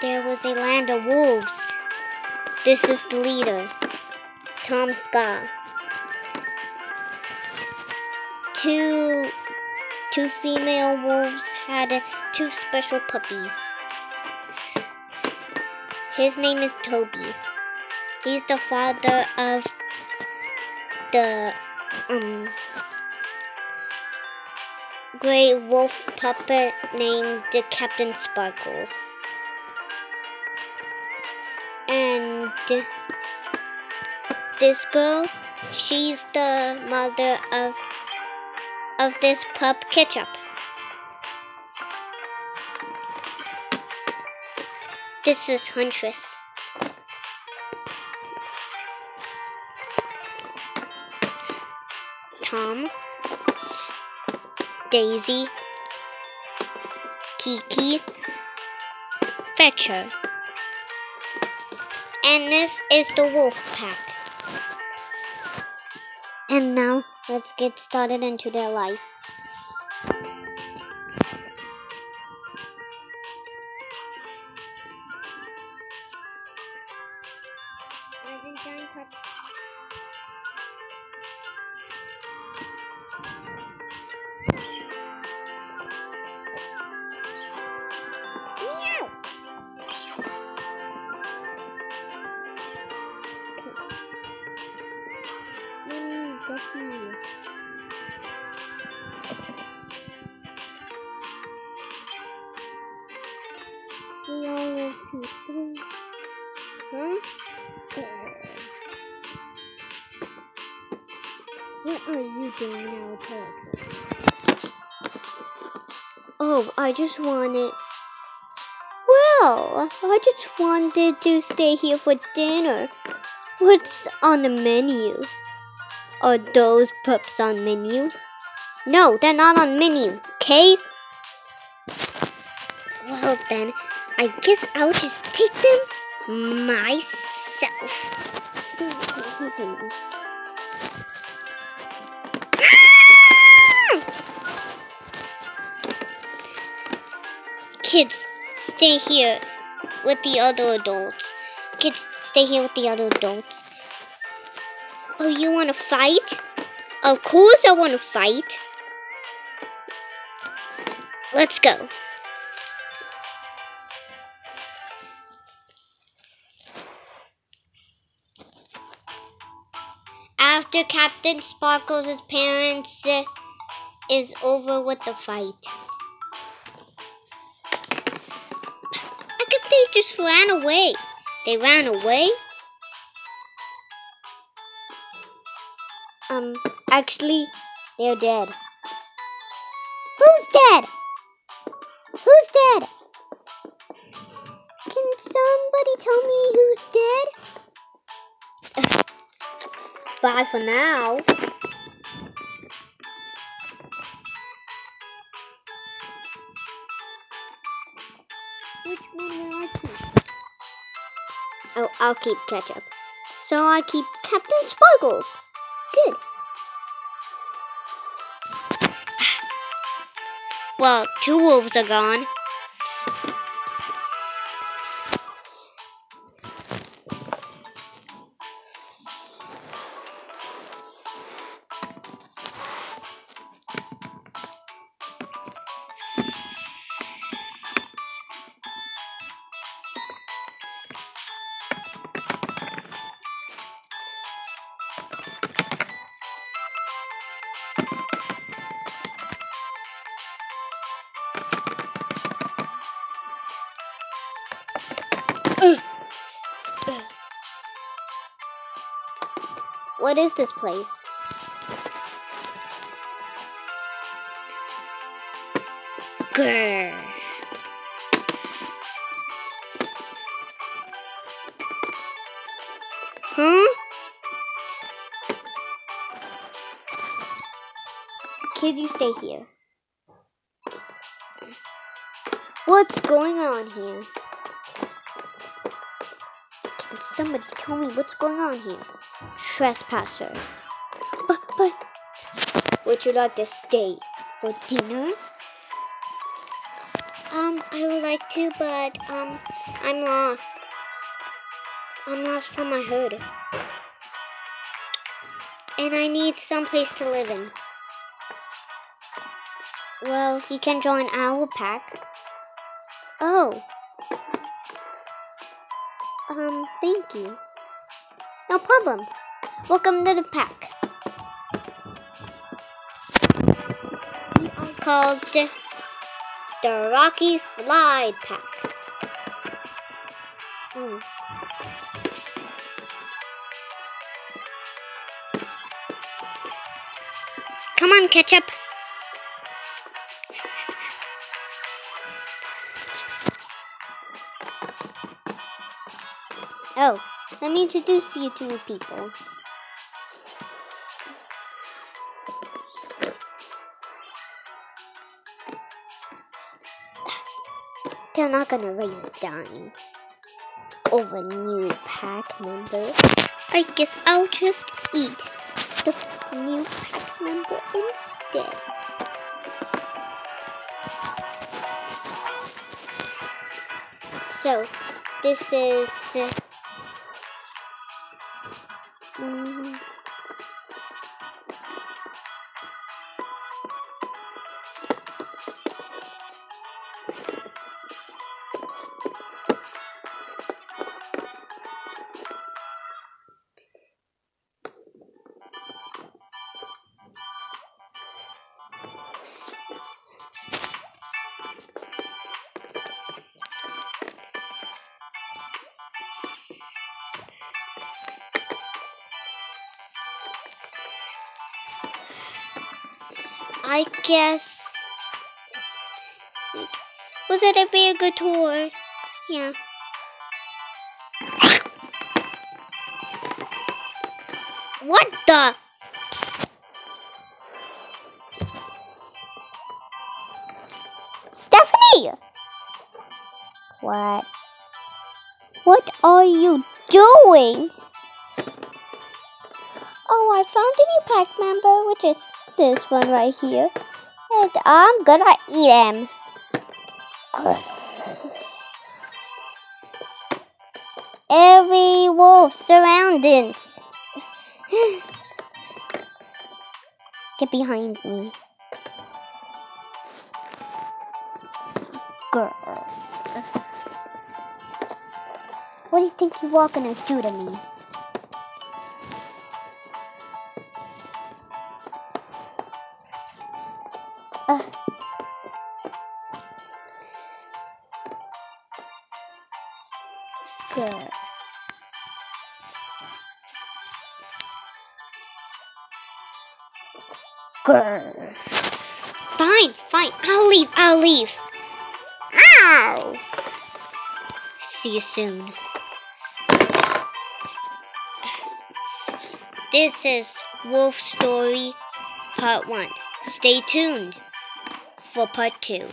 there was a land of wolves. This is the leader, Tom Ska. Two, two female wolves had two special puppies. His name is Toby. He's the father of the um gray wolf puppet named Captain Sparkles. And this girl, she's the mother of of this pup Ketchup. This is Huntress. Tom, Daisy, Kiki, Fetcher. And this is the wolf pack. And now, let's get started into their life. Mm, Ducky. We all. Huh? What are you doing now, Turtle? Oh, I just wanted. Well, I just wanted to stay here for dinner. What's on the menu? Are those pups on menu? No, they're not on menu, okay? Well then, I guess I'll just take them myself. Kids, stay here with the other adults. Kids, stay here with the other adults. Oh, you want to fight? Of course I want to fight. Let's go. After Captain Sparkles' parents is over with the fight. I guess they just ran away. They ran away? Um, actually, they're dead. Who's dead? Who's dead? Can somebody tell me who's dead? Bye for now. Which one will I keep? Oh, I'll keep ketchup. So I keep Captain Sparkles. Good. Well, two wolves are gone. What is this place? Grr. Huh? Kids, you stay here. What's going on here? Somebody tell me what's going on here? Trespasser. But, but, would you like to stay for dinner? Um, I would like to, but, um, I'm lost. I'm lost from my hood. And I need some place to live in. Well, you can join our pack. Oh. Um, thank you. No problem. Welcome to the pack. We are called the Rocky Slide Pack. Hmm. Come on, Ketchup. Oh, let me introduce you to people. They're not gonna raise a dime over new pack member. I guess I'll just eat the new pack member instead. So, this is. Uh, mm, I guess. Was it a very good tour? Yeah. What the? Stephanie! What? What are you doing? Oh, I found a new pack member, which is this one right here. And I'm gonna eat him. Every wolf surroundings. Get behind me. Girl. What do you think you are gonna do to me? Good. Grr. Fine, fine. I'll leave. I'll leave. Ow! See you soon. This is Wolf Story Part 1. Stay tuned for Part 2.